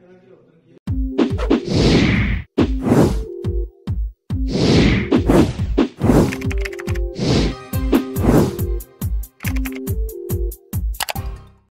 그런 게 없는